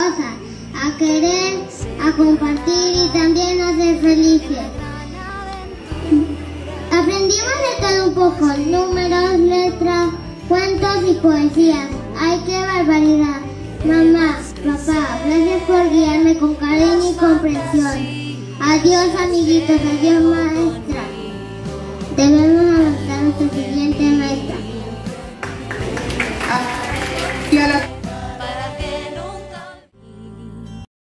a querer, a compartir y también a ser felices. Aprendimos de todo un poco, números, letras, cuentos y poesías. ¡Ay, qué barbaridad! Mamá, papá, gracias por guiarme con cariño y comprensión. Adiós amiguitos, adiós maestra. Debemos avanzar nuestra siguiente maestra. Ah,